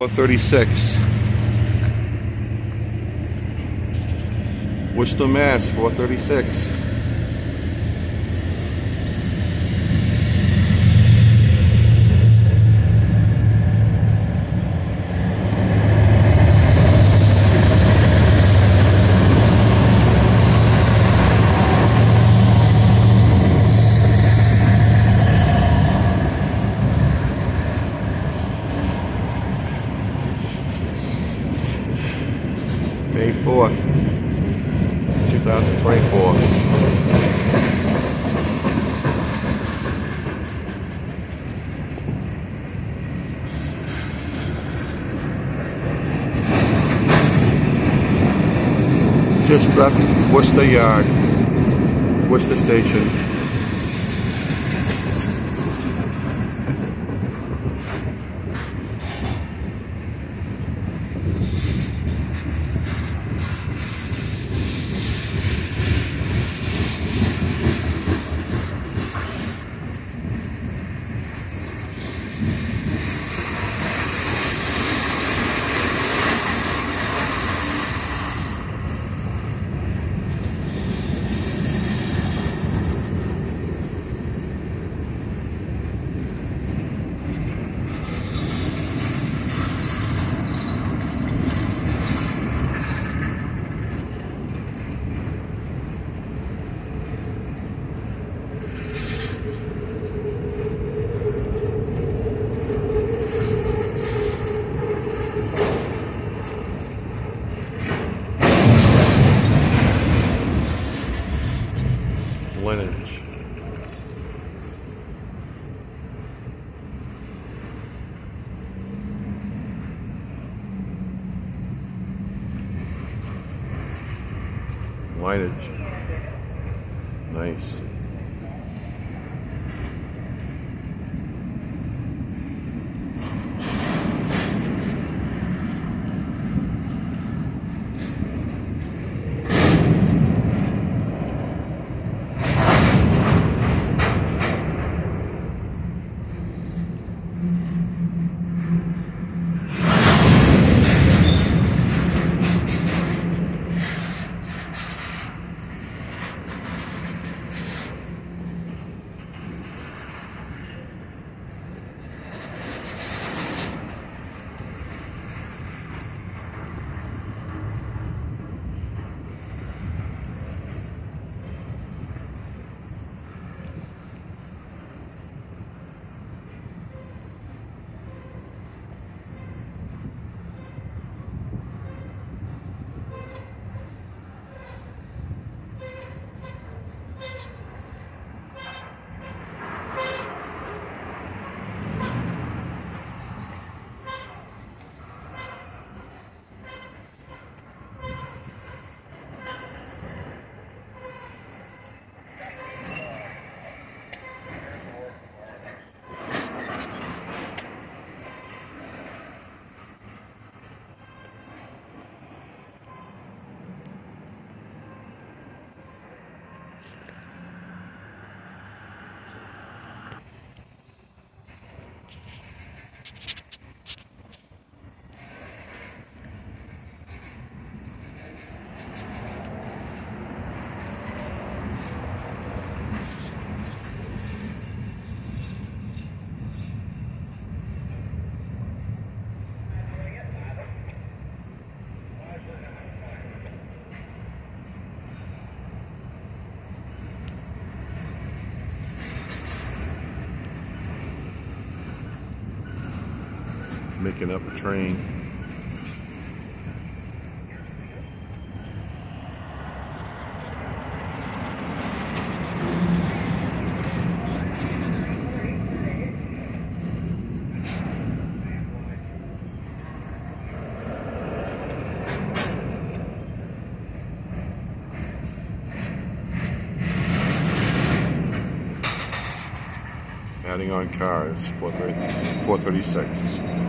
436. Worcester, Mass. 436. May 4th, 2024. Just left Worcester Yard, Worcester Station. Lineage. Lineage. Nice. Making up a train. Adding on cars, 430 436.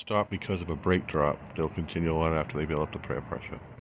Stop because of a brake drop. They'll continue on after they build up the pressure.